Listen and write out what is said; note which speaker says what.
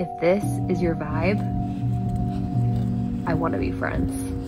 Speaker 1: If this is your vibe, I want to be friends.